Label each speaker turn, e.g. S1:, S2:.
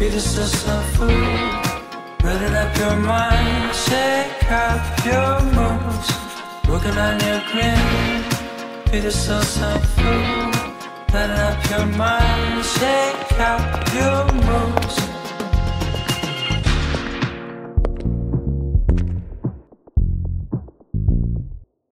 S1: Be the source of food. Running up your mind, shake up your moves. Working on your grin. Be the source of food. Running up your mind, shake up